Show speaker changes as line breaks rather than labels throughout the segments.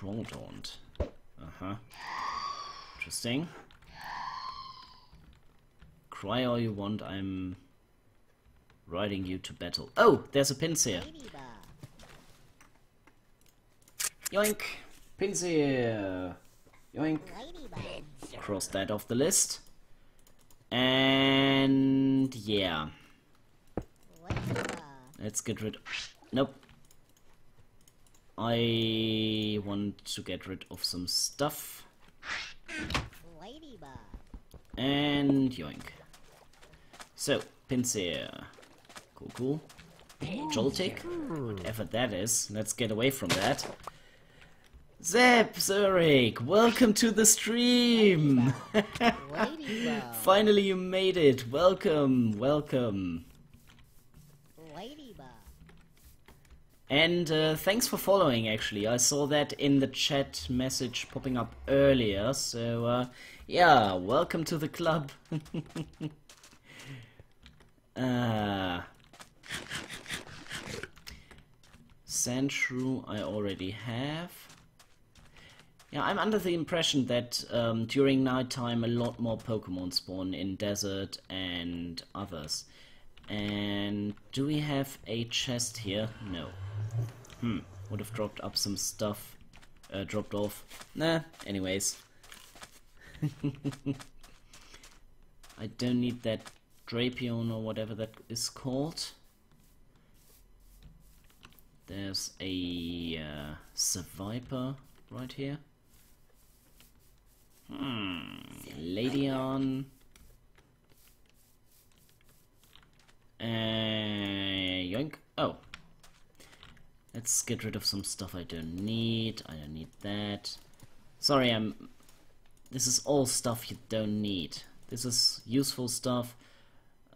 Crawdaunt. Uh-huh. Interesting. Cry all you want, I'm riding you to battle. Oh, there's a Pinsir. Yoink! Pinsir! Yoink! Cross that off the list. And yeah. Let's get rid of... Nope. I want to get rid of some stuff. And yoink. So, Pinsir. Cool, cool. Joltik, whatever that is. Let's get away from that. Zep, Zurich, welcome to the stream! Finally you made it. Welcome, welcome. And uh, thanks for following, actually. I saw that in the chat message popping up earlier. So, uh, yeah, welcome to the club. uh, Sandshrew I already have. Yeah, I'm under the impression that um, during nighttime a lot more Pokemon spawn in Desert and others. And do we have a chest here? No. Hmm, would have dropped up some stuff. Uh, dropped off. Nah, anyways. I don't need that Drapion or whatever that is called. There's a uh, Seviper right here. Hmm. Ladion. Uh, yoink. Oh. Let's get rid of some stuff I don't need. I don't need that. Sorry, I'm... This is all stuff you don't need. This is useful stuff.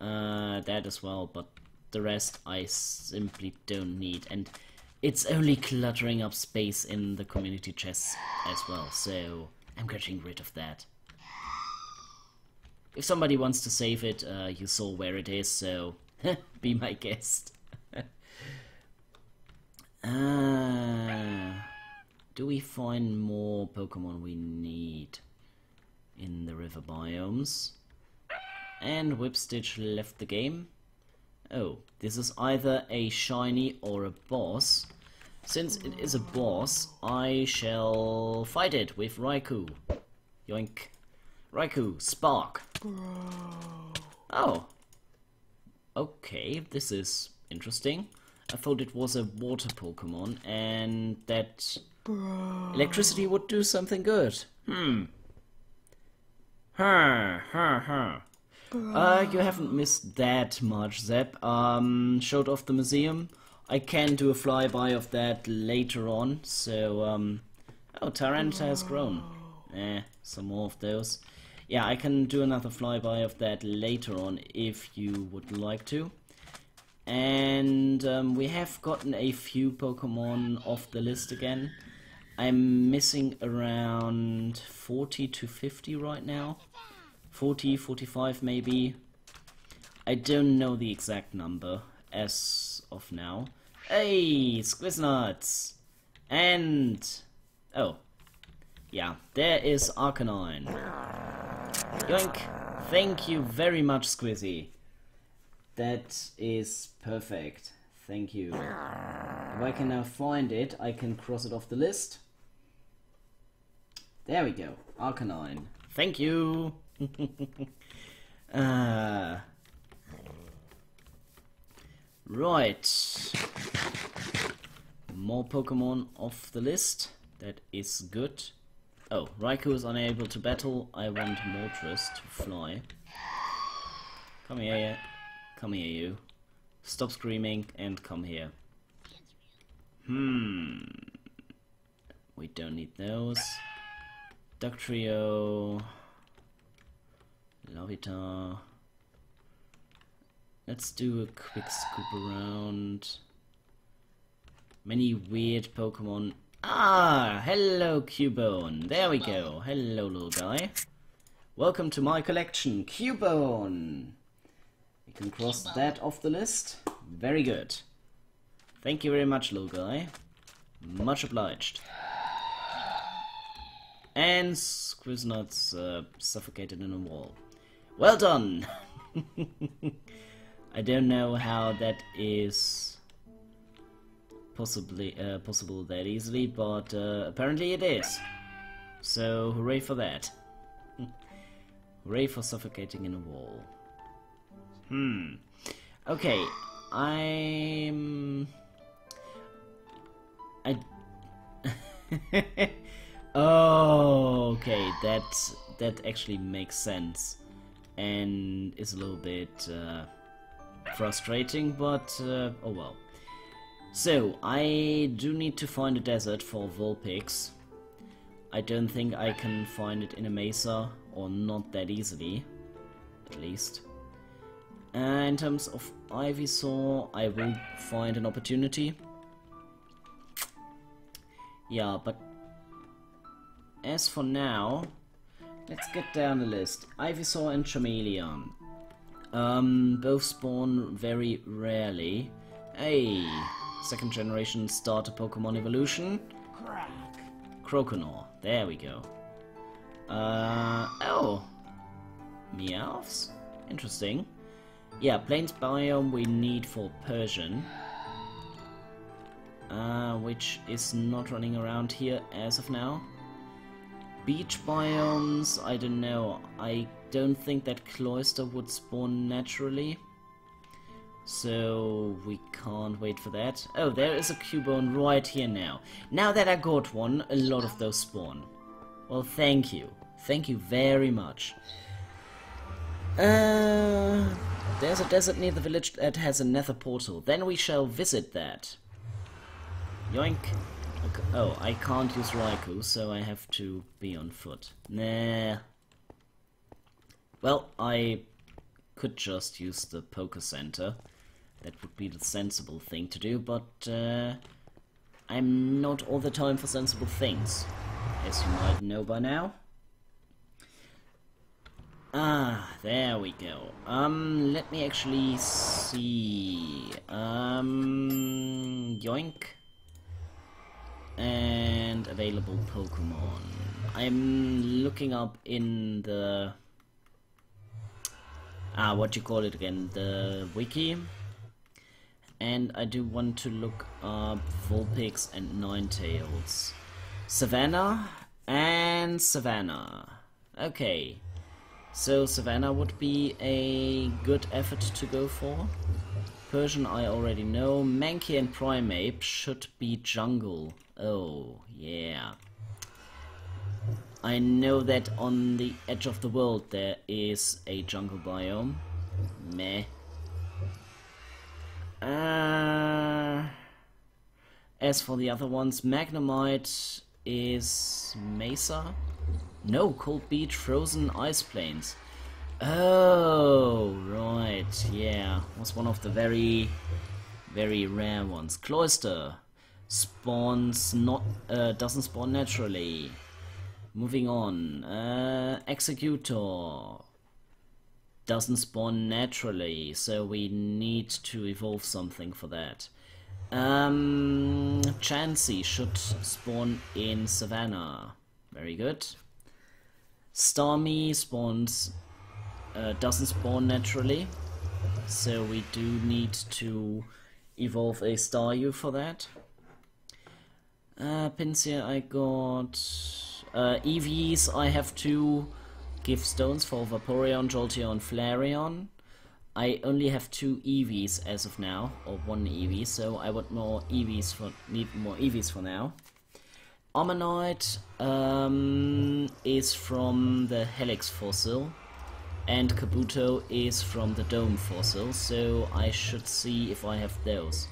Uh, that as well, but the rest I simply don't need. And it's only cluttering up space in the community chests as well, so... I'm getting rid of that. If somebody wants to save it, uh, you saw where it is, so be my guest. uh, do we find more Pokemon we need in the river biomes? And Whipstitch left the game. Oh, this is either a shiny or a boss. Since it is a boss, I shall fight it with Raikou. Yoink. Raikou, Spark. Oh. Okay, this is interesting. I thought it was a water Pokemon and that electricity would do something good. Hmm. Huh, huh, huh. Uh, you haven't missed that much, Zep. Um, showed off the museum. I can do a flyby of that later on, so, um... Oh, Tyranitar has grown. Eh, some more of those. Yeah, I can do another flyby of that later on if you would like to. And um, we have gotten a few Pokemon off the list again. I'm missing around 40 to 50 right now. 40, 45 maybe. I don't know the exact number as of now. Hey, Squiznuts! And... Oh. Yeah, there is Arcanine. Yoink! Thank you very much, Squizzy. That is perfect. Thank you. If I can now find it, I can cross it off the list. There we go. Arcanine. Thank you! uh, Right. More Pokemon off the list. That is good. Oh, Raikou is unable to battle. I want Moltres to fly. Come here, come here, you. Stop screaming and come here. Hmm. We don't need those. Dugtrio. Larvitar. Let's do a quick scoop around. Many weird Pokemon. Ah, hello Cubone. There we go. Hello little guy. Welcome to my collection, Cubone. You can cross that off the list. Very good. Thank you very much, little guy. Much obliged. and Squiznuts uh, suffocated in a wall. Well done! I don't know how that is possibly uh, possible that easily, but uh, apparently it is. So hooray for that. hooray for suffocating in a wall. Hmm. Okay, I'm... I... oh, okay, that, that actually makes sense. And is a little bit uh, frustrating, but uh, oh well. So, I do need to find a desert for Vulpix. I don't think I can find it in a mesa, or not that easily, at least. Uh, in terms of Ivysaur, I will find an opportunity. Yeah, but as for now, let's get down the list. Ivysaur and Charmeleon. Um, both spawn very rarely. Hey, second generation starter Pokemon evolution. Crack. Croconaw. There we go. Uh, oh. Meowths? Interesting. Yeah, Plains biome we need for Persian. Uh, which is not running around here as of now. Beach biomes, I don't know. I don't think that Cloyster would spawn naturally. So we can't wait for that. Oh, there is a Cubone right here now. Now that I got one, a lot of those spawn. Well, thank you. Thank you very much. Uh, there's a desert near the village that has a nether portal. Then we shall visit that. Yoink. Okay. Oh, I can't use Raikou, so I have to be on foot. Nah. Well, I could just use the Poke Center. That would be the sensible thing to do, but uh, I'm not all the time for sensible things, as you might know by now. Ah, there we go. Um, let me actually see. Um, yoink. And available Pokemon. I'm looking up in the... Ah, what do you call it again? The wiki. And I do want to look up Vulpix and Ninetales. Savannah and Savannah. Okay. So Savannah would be a good effort to go for. Persian I already know. Mankey and Primeape should be jungle. Oh, yeah. I know that on the edge of the world there is a jungle biome. Meh. Uh, as for the other ones, Magnemite is Mesa. No, Cold Beach, Frozen Ice Plains. Oh, right, yeah. Was one of the very, very rare ones. Cloyster spawns not, uh, doesn't spawn naturally. Moving on. Uh, Exeggutor doesn't spawn naturally, so we need to evolve something for that. Um, Chansey should spawn in Savannah. Very good. Starmie spawns uh, doesn't spawn naturally, so we do need to evolve a Staryu for that. Uh, Pinsir I got... Uh, Eevees I have two gift stones for Vaporeon, Jolteon, Flareon. I only have two Eevees as of now, or one Eevee, so I want more Eevees for need more Eevees for now. Omanyte um, is from the Helix fossil and Kabuto is from the Dome fossil, so I should see if I have those.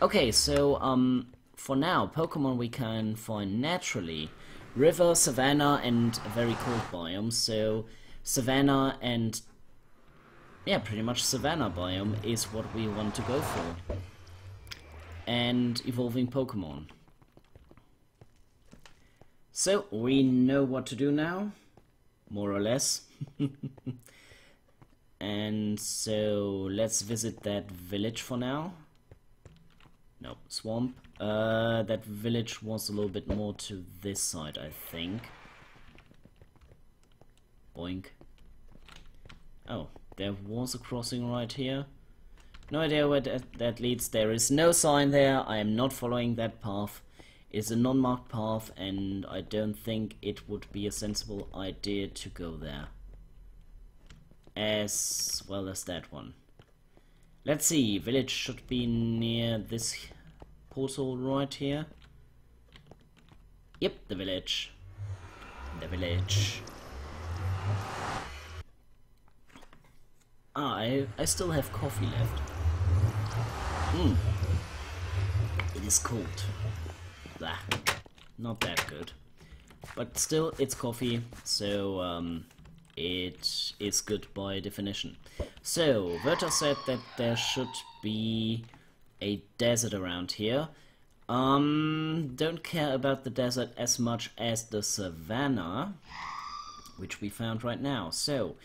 Okay, so um, for now, Pokemon we can find naturally. River, Savannah and a very cold biome, so Savannah and yeah, pretty much Savannah biome is what we want to go for. And evolving Pokemon. So, we know what to do now, more or less. and so, let's visit that village for now. No, swamp. Uh, that village was a little bit more to this side, I think. Boink. Oh, there was a crossing right here. No idea where that, that leads. There is no sign there. I am not following that path. It's a non-marked path and I don't think it would be a sensible idea to go there. As well as that one. Let's see, village should be near this portal right here. Yep, the village. The village. Ah, I, I still have coffee left. Hmm. It is cold. Blah. Not that good. But still, it's coffee, so um, it is good by definition. So, Verta said that there should be a desert around here. Um, don't care about the desert as much as the savannah, which we found right now. So,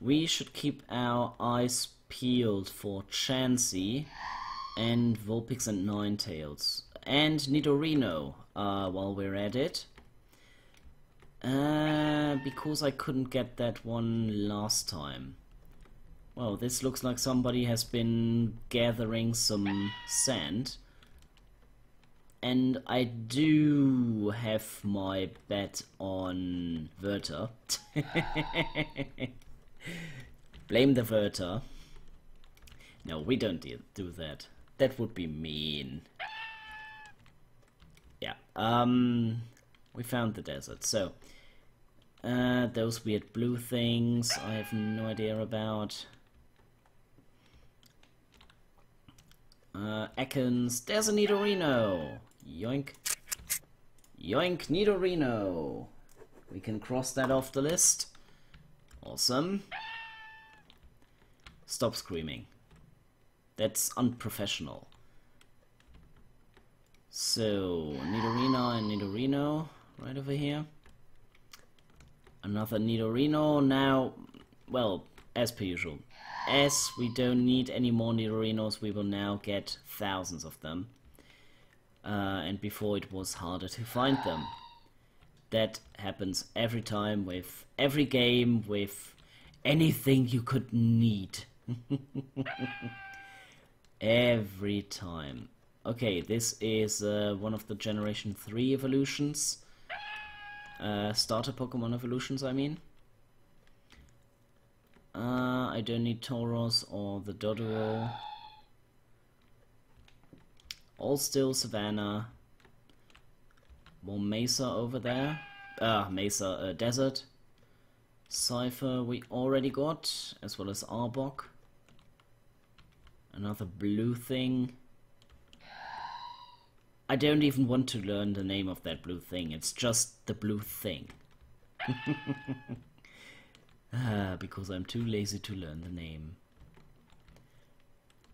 we should keep our eyes peeled for Chansey and Vulpix and Ninetales. And Nidorino, uh, while we're at it. Uh, because I couldn't get that one last time. Well, this looks like somebody has been gathering some sand. And I do have my bet on Verta. Blame the Verta. No, we don't do that. That would be mean. Yeah, um, we found the desert, so... Uh, those weird blue things I have no idea about. Uh, Ekans, there's a Nidorino! Yoink. Yoink, Nidorino! We can cross that off the list. Awesome. Stop screaming. That's unprofessional. So, Nidorino and Nidorino, right over here. Another Nidorino. Now, well, as per usual. As we don't need any more Nidorinos, we will now get thousands of them. Uh, and before it was harder to find them. That happens every time with every game, with anything you could need. every time. Okay, this is uh, one of the Generation 3 evolutions. Uh, starter Pokemon evolutions, I mean. Uh, I don't need Tauros or the Doduo. All still Savannah. More Mesa over there. Ah, Mesa uh, Desert. Cypher we already got, as well as Arbok. Another blue thing. I don't even want to learn the name of that blue thing. It's just the blue thing. ah, because I'm too lazy to learn the name.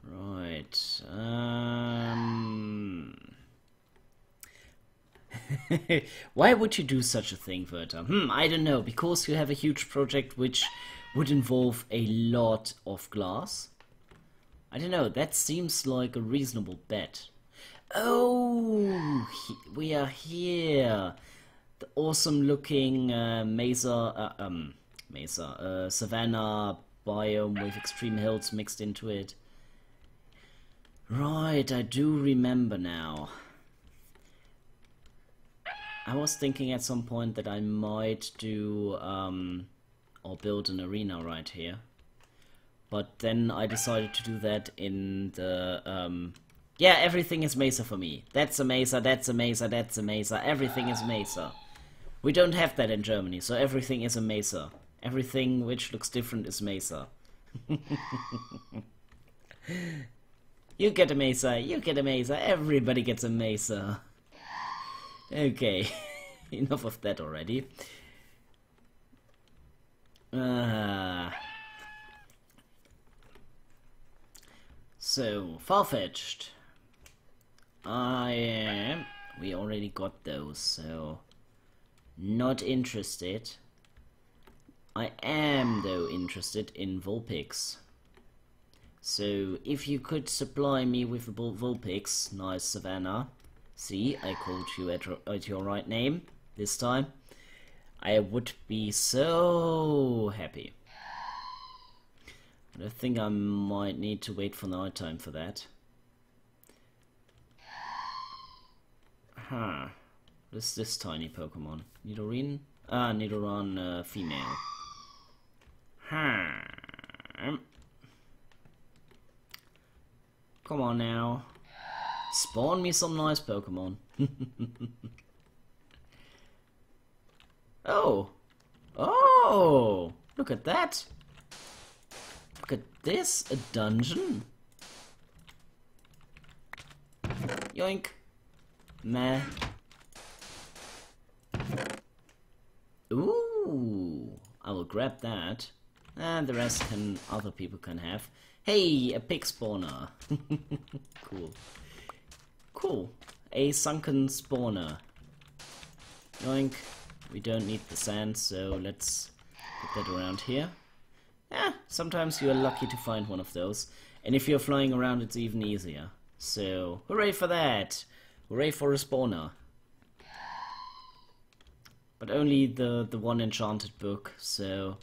Right. Um... Why would you do such a thing, Verta? Hmm, I don't know. Because you have a huge project which would involve a lot of glass? I don't know. That seems like a reasonable bet. Oh, we are here. The awesome looking uh, Mesa, uh, um, Mesa, uh, Savannah biome with extreme hills mixed into it. Right, I do remember now. I was thinking at some point that I might do, um, or build an arena right here. But then I decided to do that in the, um, yeah, everything is Mesa for me. That's a Mesa, that's a Mesa, that's a Mesa. Everything is Mesa. We don't have that in Germany, so everything is a Mesa. Everything which looks different is Mesa. you get a Mesa, you get a Mesa, everybody gets a Mesa. Okay, enough of that already. Uh, so, Farfetch'd. I am. We already got those, so not interested. I am, though, interested in Vulpix. So, if you could supply me with a Vulpix, nice Savannah. See, I called you at, at your right name this time. I would be so happy. I think I might need to wait for night time for that. Huh. What is this tiny Pokemon? Nidoran? Ah, Nidoran uh, female. Hmm. Come on now. Spawn me some nice Pokemon. oh. Oh! Look at that. Look at this. A dungeon. Yoink. Meh. Ooh. I will grab that. And the rest can other people can have. Hey, a pig spawner. cool. Cool. A sunken spawner. Yoink. We don't need the sand, so let's put that around here. Yeah, sometimes you're lucky to find one of those. And if you're flying around, it's even easier. So, hooray for that! Hooray for a spawner. But only the, the one enchanted book, so...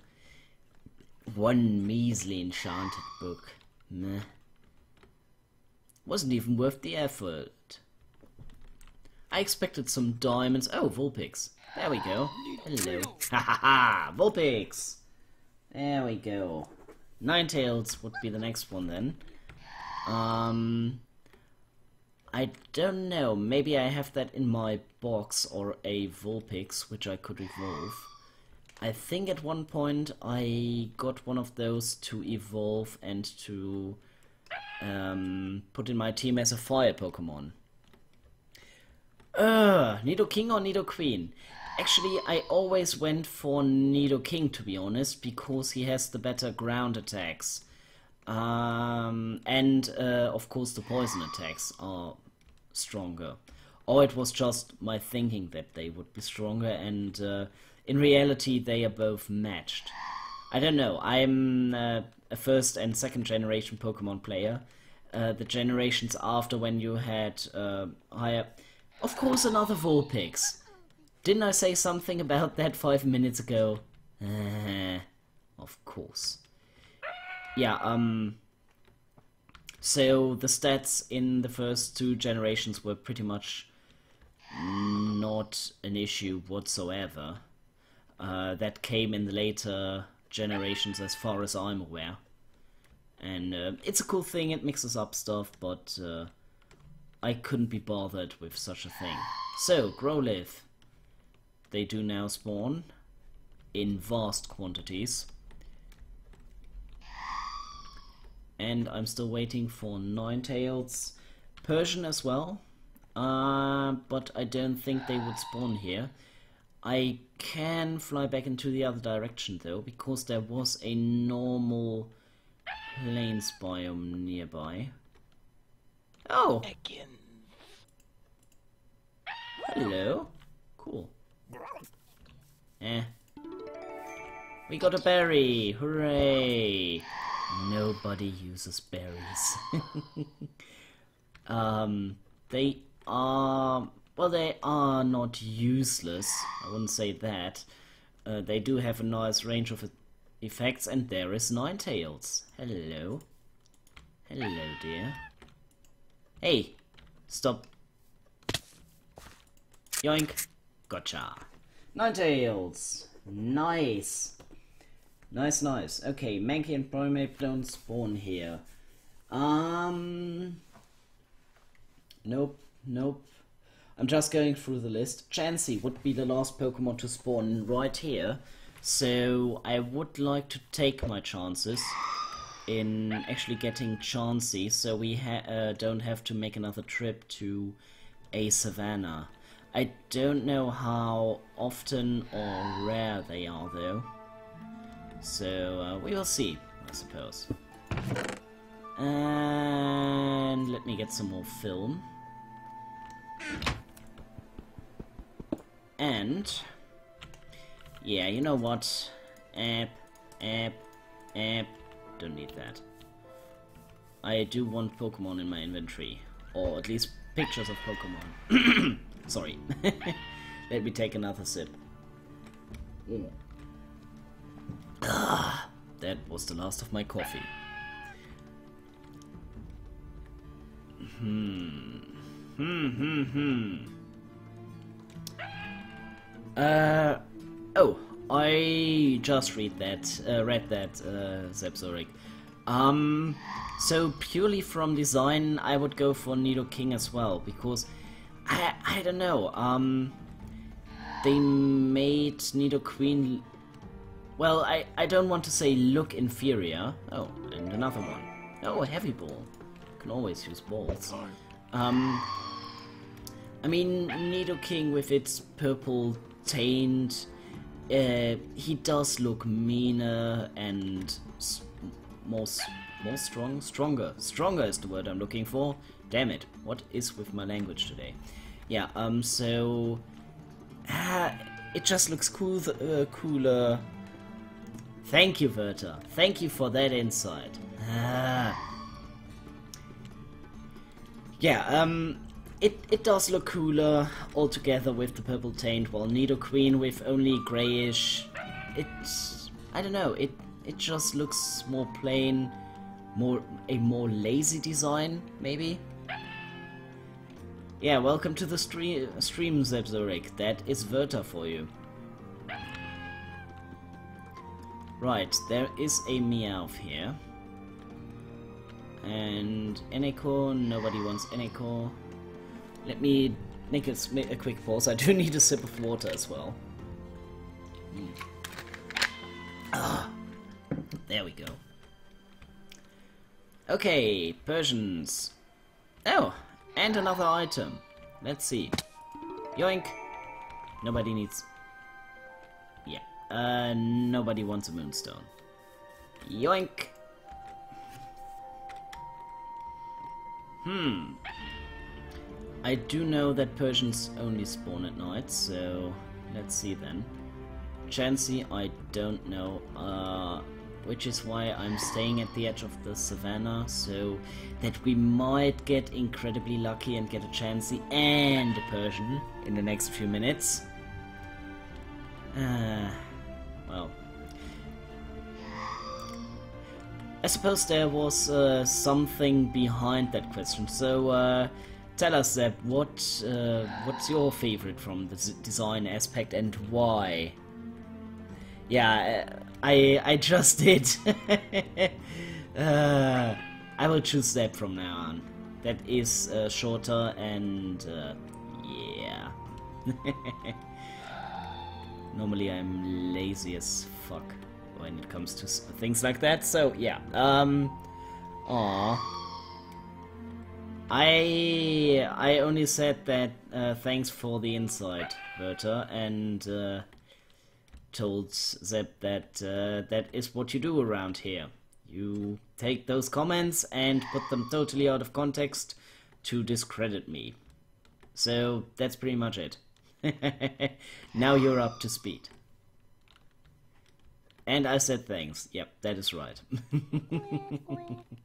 One measly enchanted book. Meh. Wasn't even worth the effort. I expected some diamonds. Oh, Vulpix. There we go. Hello. Ha ha ha! Vulpix! There we go. Ninetales would be the next one then. Um... I don't know. Maybe I have that in my box or a Vulpix, which I could evolve. I think at one point I got one of those to evolve and to um, put in my team as a fire Pokemon. Uh, Nidoking or Nidoqueen? Actually, I always went for Nidoking to be honest, because he has the better ground attacks. Um, and uh, of course the poison attacks are stronger. Or it was just my thinking that they would be stronger, and uh, in reality they are both matched. I don't know, I'm uh, a first and second generation Pokemon player. Uh, the generations after when you had uh, higher... Of course another Vulpix. Didn't I say something about that five minutes ago? Uh, of course. Yeah, um... So the stats in the first two generations were pretty much not an issue whatsoever. Uh, that came in the later generations as far as I'm aware. And uh, it's a cool thing, it mixes up stuff, but uh, I couldn't be bothered with such a thing. So, Growlithe. They do now spawn in vast quantities. and I'm still waiting for Ninetales. Persian as well, uh, but I don't think they would spawn here. I can fly back into the other direction though, because there was a normal plains biome nearby. Oh! Again. Hello. Cool. Eh. We got a berry! Hooray! Nobody uses berries. um, they are, well, they are not useless. I wouldn't say that. Uh, they do have a nice range of effects, and there is Ninetales. Hello. Hello, dear. Hey, stop. Yoink. Gotcha. Ninetales. Nice. Nice, nice. Okay, Mankey and Primeape don't spawn here. Um... Nope, nope. I'm just going through the list. Chansey would be the last Pokemon to spawn right here. So I would like to take my chances in actually getting Chansey so we ha uh, don't have to make another trip to a savannah. I don't know how often or rare they are though. So uh, we will see, I suppose. And let me get some more film. And yeah, you know what? App, app, app. Don't need that. I do want Pokemon in my inventory, or at least pictures of Pokemon. Sorry. Let me take another sip. Ah, that was the last of my coffee. Hmm. Hmm, hmm, hmm. Uh, oh, I just read that, uh, read that, uh, Zepzorik. Um, so purely from design, I would go for Nidoking as well, because I, I don't know, um, they made Nidoqueen, well, I, I don't want to say look inferior. Oh, and another one. Oh, a heavy ball. Can always use balls. Um, I mean, Nidoking with its purple taint, uh, he does look meaner and more more strong, stronger. Stronger is the word I'm looking for. Damn it, what is with my language today? Yeah, um, so uh, it just looks cool, uh, cooler. Thank you, Verta. Thank you for that insight. Ah. Yeah, um, it, it does look cooler altogether with the purple taint, while Nidoqueen with only greyish. It's I don't know. It it just looks more plain, more a more lazy design, maybe. Yeah, welcome to the stream, stream. That is Verta for you. Right, there is a Meowth here. And Eneko, nobody wants Eneko. Let me make a, a, quick pause. I do need a sip of water as well. Mm. Ah, there we go. Okay, Persians. Oh, and another item. Let's see. Yoink! Nobody needs... Yeah. Uh, nobody wants a moonstone. Yoink! Hmm. I do know that Persians only spawn at night, so let's see then. Chansey, I don't know, uh, which is why I'm staying at the edge of the savannah, so that we might get incredibly lucky and get a Chansey and a Persian in the next few minutes. Uh, well. I suppose there was uh, something behind that question, so uh, Tell us, Zeb, what uh, what's your favorite from the design aspect and why? Yeah, uh, I I just did. uh, I will choose Zeb from now on. That is uh, shorter and uh, yeah. Normally I'm lazy as fuck when it comes to things like that. So yeah. Um. Aww. I I only said that uh, thanks for the insight, Verta, and uh, told Zeb that uh, that is what you do around here. You take those comments and put them totally out of context to discredit me. So that's pretty much it. now you're up to speed. And I said thanks. Yep, that is right.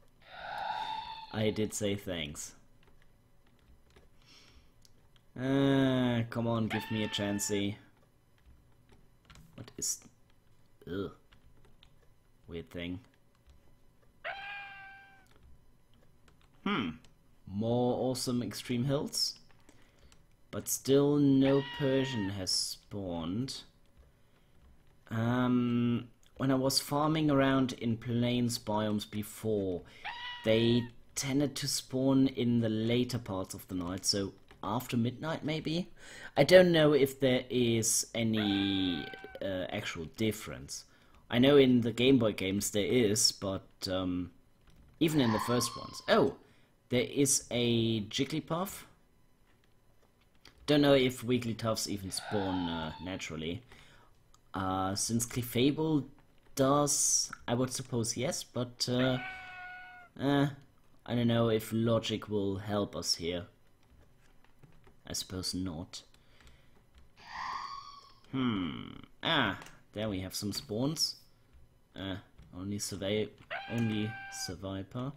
I did say thanks. Uh, come on, give me a Chansey. What is... Ugh. Weird thing. Hmm. More awesome extreme hills. But still no Persian has spawned. Um, when I was farming around in plains biomes before, they tended to spawn in the later parts of the night, so after midnight maybe. I don't know if there is any uh, actual difference. I know in the Game Boy games there is, but um, even in the first ones. Oh, there is a Jigglypuff. Don't know if Wigglytuffs even spawn uh, naturally. Uh, since Clefable does, I would suppose yes, but uh, uh, I don't know if logic will help us here. I suppose not. Hmm. Ah, there we have some spawns. Uh, only survey, only survivor.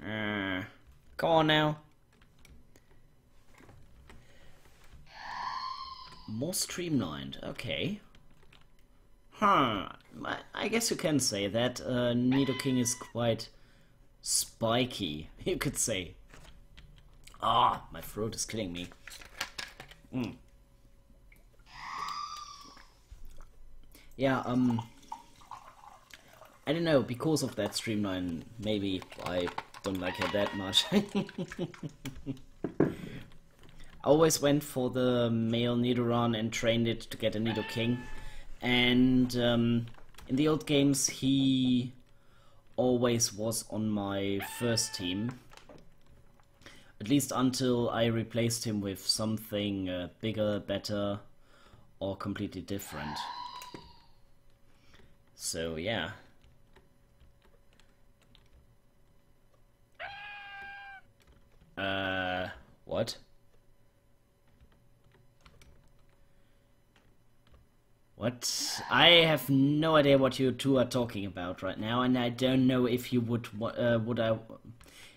Uh, come on now. More streamlined. Okay. Huh. I, guess you can say that. Uh, Nidoking is quite spiky, you could say. Ah, my throat is killing me. Mm. Yeah, um... I don't know, because of that streamline, maybe I don't like her that much. I always went for the male Nidoran and trained it to get a Nidoking. And um, in the old games, he always was on my first team. At least until I replaced him with something uh, bigger, better, or completely different. So yeah. Uh, what? What? I have no idea what you two are talking about right now, and I don't know if you would uh, would I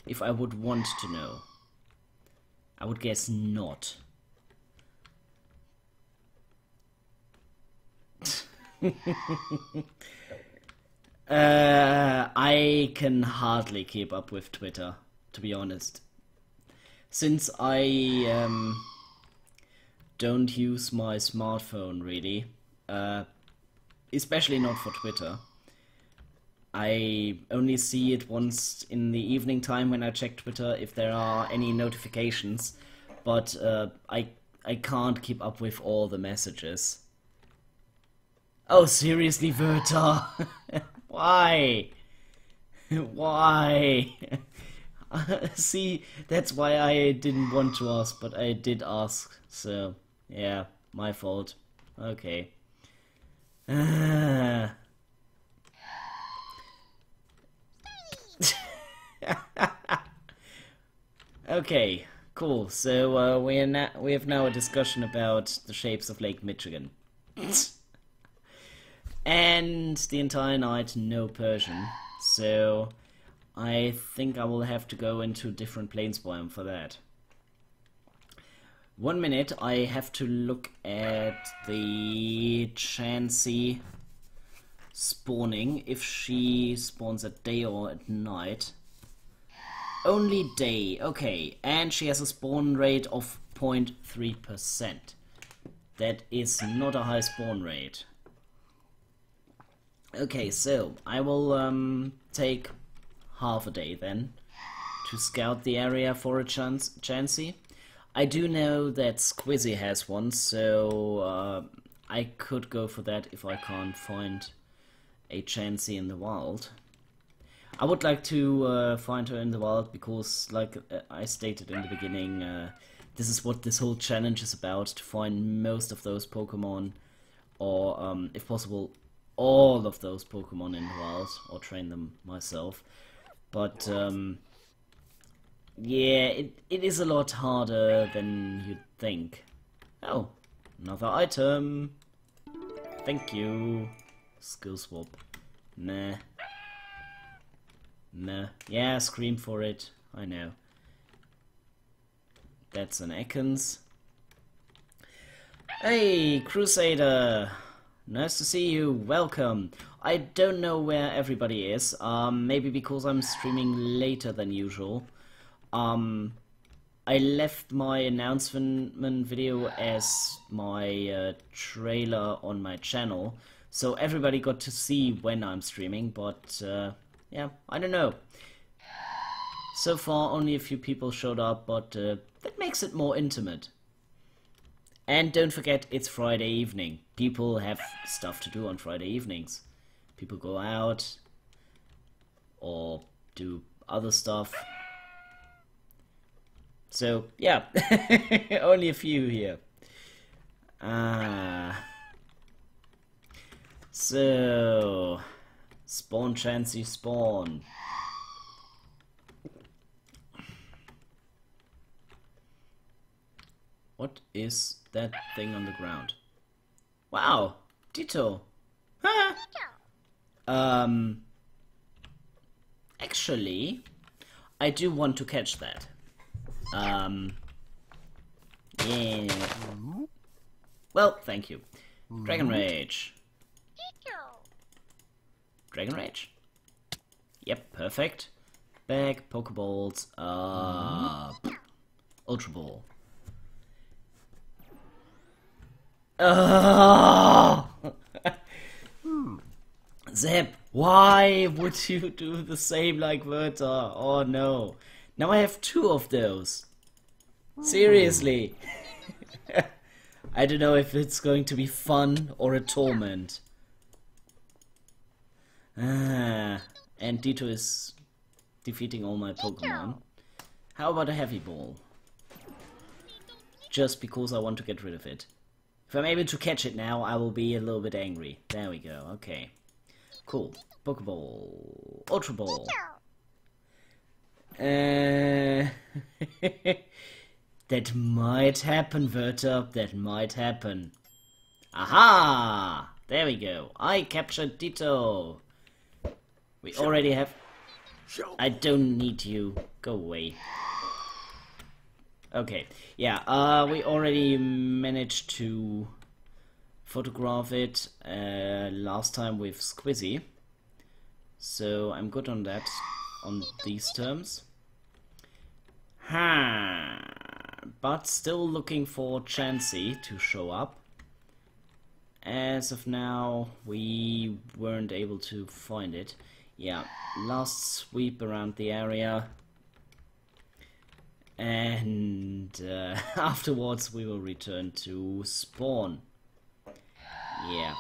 if I would want to know. I would guess not. uh, I can hardly keep up with Twitter, to be honest. Since I um, don't use my smartphone really, uh, especially not for Twitter. I only see it once in the evening time when I check Twitter if there are any notifications, but uh, I I can't keep up with all the messages. Oh seriously, Verta? Why? Why? See, that's why I didn't want to ask, but I did ask, so yeah, my fault. Okay. okay, cool. So uh, we na we have now a discussion about the shapes of Lake Michigan. and the entire night no Persian. So I think I will have to go into different plains biome for that. One minute, I have to look at the Chansey spawning, if she spawns at day or at night. Only day, okay, and she has a spawn rate of 0.3%. That is not a high spawn rate. Okay, so I will um, take half a day then to scout the area for a chance Chansey. I do know that Squizzy has one, so uh, I could go for that if I can't find a Chansey in the wild. I would like to uh, find her in the wild because, like uh, I stated in the beginning, uh, this is what this whole challenge is about, to find most of those Pokemon, or um, if possible, all of those Pokemon in the wild, or train them myself. But um, yeah, it, it is a lot harder than you'd think. Oh, another item. Thank you. Skill swap. Nah. Nah. Yeah, scream for it. I know. That's an Ekans. Hey, Crusader! Nice to see you, welcome! I don't know where everybody is, um, maybe because I'm streaming later than usual. Um, I left my announcement video as my uh, trailer on my channel, so everybody got to see when I'm streaming, but uh, yeah, I don't know. So far only a few people showed up, but uh, that makes it more intimate. And don't forget, it's Friday evening. People have stuff to do on Friday evenings. People go out, or do other stuff. So, yeah, only a few here. Ah. So, spawn Chansey spawn. What is that thing on the ground? Wow, Ditto. Huh. Um, actually, I do want to catch that. Um, yeah. Well, thank you. Dragon Rage. Dragon Rage. Yep, perfect. Back, Pokeballs, uh, Ultra Ball. Oh! Zeb, why would you do the same like Verta? Oh no. Now I have two of those. Seriously. I don't know if it's going to be fun or a torment. Ah, and Ditto is defeating all my Pokemon. How about a Heavy Ball? Just because I want to get rid of it. If I'm able to catch it now, I will be a little bit angry. There we go, okay. Cool. Pokeball. Ultra Ball. Uh, that might happen, Verta. That might happen. Aha! There we go. I captured Ditto. We already have... I don't need you. Go away. Okay. Yeah, uh, we already managed to photograph it uh, last time with Squizzy. So I'm good on that, on these terms. But still looking for Chansey to show up. As of now, we weren't able to find it. Yeah, last sweep around the area. And uh, afterwards we will return to spawn. Yeah,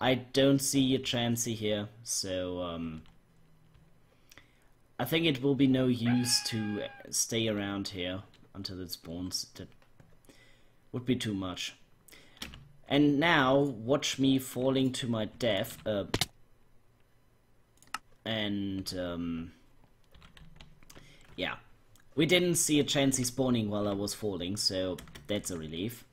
I don't see a Chansey here, so um, I think it will be no use to stay around here until it spawns. That would be too much. And now, watch me falling to my death. Uh, and, um, yeah. We didn't see a Chansey spawning while I was falling, so that's a relief.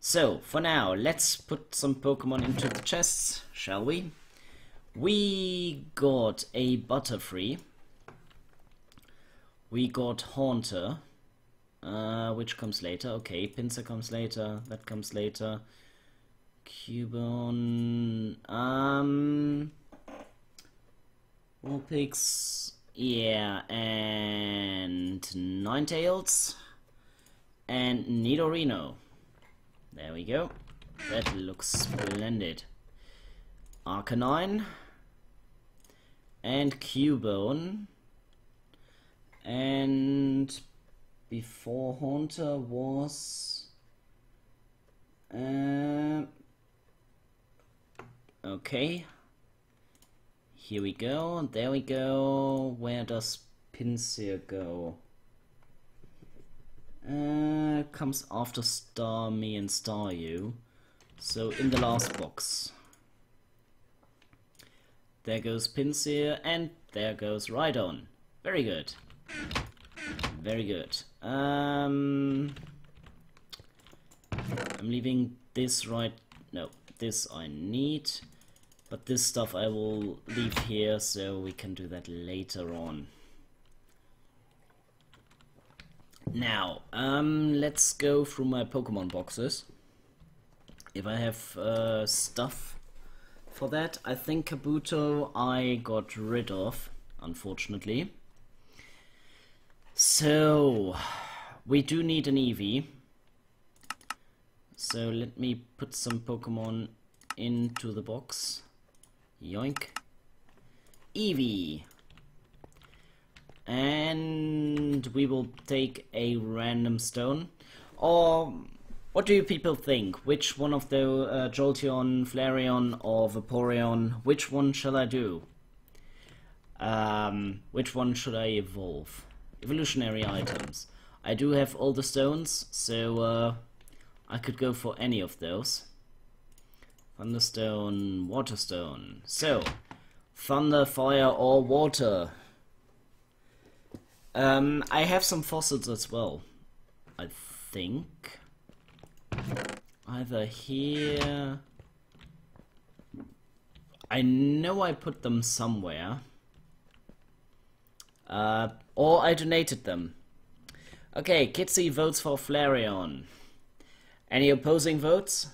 So, for now, let's put some Pokemon into the chests, shall we? We got a Butterfree. We got Haunter. Uh, which comes later. Okay, Pinsir comes later. That comes later. Cubone. Um... Vulpix. Yeah, and Ninetales. And Nidorino. There we go. That looks splendid. Arcanine. And Cubone. And before Haunter was... Uh, okay. Here we go, there we go. Where does Pinsir go? Uh, comes after Starmie and Staryu. So in the last box. There goes Pinsir and there goes Rhydon. Very good. Very good. Um, I'm leaving this right... No, this I need. But this stuff I will leave here so we can do that later on. Now, um, let's go through my Pokemon boxes. If I have uh, stuff for that, I think Kabuto I got rid of, unfortunately. So, we do need an Eevee. So let me put some Pokemon into the box. Yoink. Eevee. And we will take a random stone. Or what do you people think? Which one of the uh, Jolteon, Flareon or Vaporeon, which one shall I do? Um, which one should I evolve? Evolutionary items. I do have all the stones, so uh, I could go for any of those. Thunderstone, Waterstone. So, Thunder, Fire or Water. Um, I have some fossils as well. I think. Either here... I know I put them somewhere. Uh, or I donated them. Okay, Kitsy votes for Flareon. Any opposing votes?